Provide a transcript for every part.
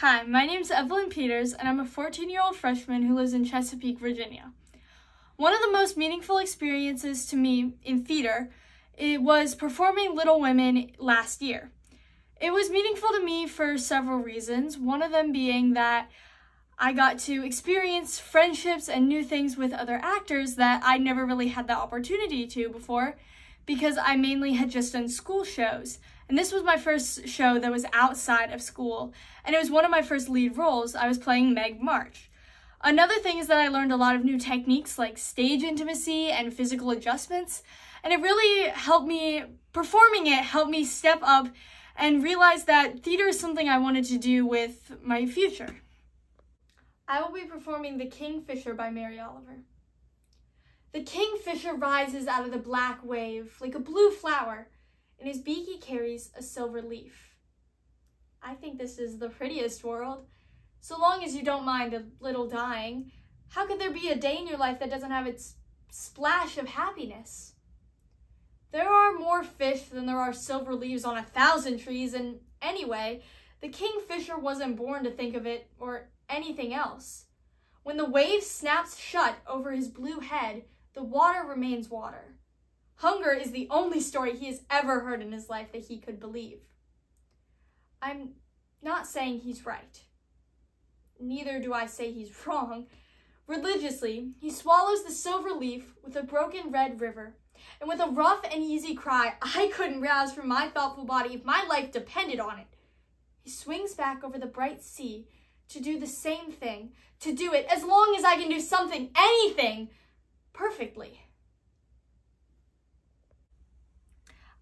Hi, my name is Evelyn Peters, and I'm a 14 year old freshman who lives in Chesapeake, Virginia. One of the most meaningful experiences to me in theater it was performing Little Women last year. It was meaningful to me for several reasons, one of them being that I got to experience friendships and new things with other actors that I never really had the opportunity to before because I mainly had just done school shows. And this was my first show that was outside of school, and it was one of my first lead roles. I was playing Meg March. Another thing is that I learned a lot of new techniques like stage intimacy and physical adjustments, and it really helped me, performing it helped me step up and realize that theater is something I wanted to do with my future. I will be performing The Kingfisher by Mary Oliver. The kingfisher rises out of the black wave like a blue flower. In his beak he carries a silver leaf. I think this is the prettiest world. So long as you don't mind a little dying, how could there be a day in your life that doesn't have its splash of happiness? There are more fish than there are silver leaves on a thousand trees, and anyway, the kingfisher wasn't born to think of it or anything else. When the wave snaps shut over his blue head, the water remains water. Hunger is the only story he has ever heard in his life that he could believe. I'm not saying he's right. Neither do I say he's wrong. Religiously, he swallows the silver leaf with a broken red river, and with a rough and easy cry I couldn't rouse from my thoughtful body if my life depended on it, he swings back over the bright sea to do the same thing, to do it as long as I can do something, anything, perfectly.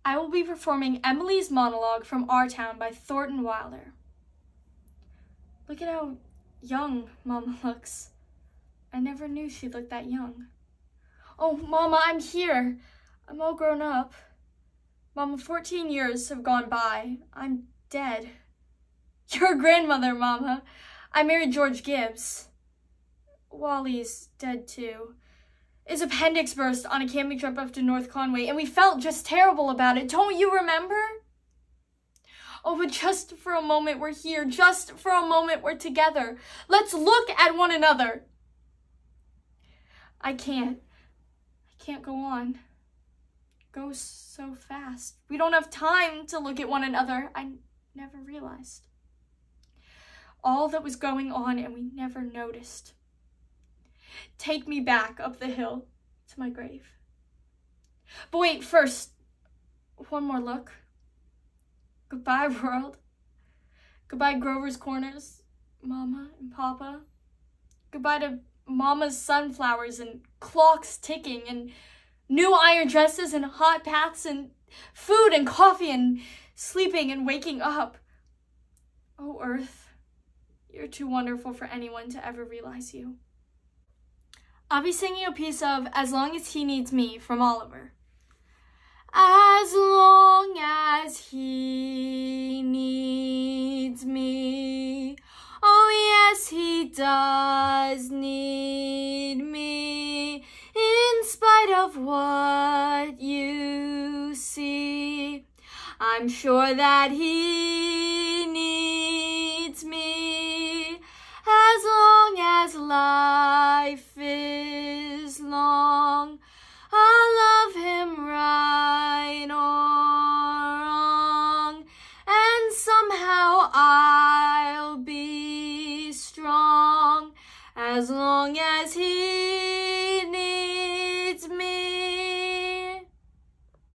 I will be performing Emily's monologue from Our Town by Thornton Wilder. Look at how young Mama looks. I never knew she looked that young. Oh, Mama, I'm here. I'm all grown up. Mama, 14 years have gone by. I'm dead. Your grandmother, Mama. I married George Gibbs. Wally's dead too. His appendix burst on a camping trip up to North Conway, and we felt just terrible about it. Don't you remember? Oh, but just for a moment we're here. Just for a moment we're together. Let's look at one another. I can't. I can't go on. Goes so fast. We don't have time to look at one another. I never realized. All that was going on, and we never noticed. Take me back up the hill to my grave. But wait, first, one more look. Goodbye, world. Goodbye, Grover's Corners, Mama and Papa. Goodbye to Mama's sunflowers and clocks ticking and new iron dresses and hot baths and food and coffee and sleeping and waking up. Oh, Earth, you're too wonderful for anyone to ever realize you. I'll be singing a piece of As Long as He Needs Me from Oliver. As long as he needs me. Oh, yes, he does need me. In spite of what you see, I'm sure that he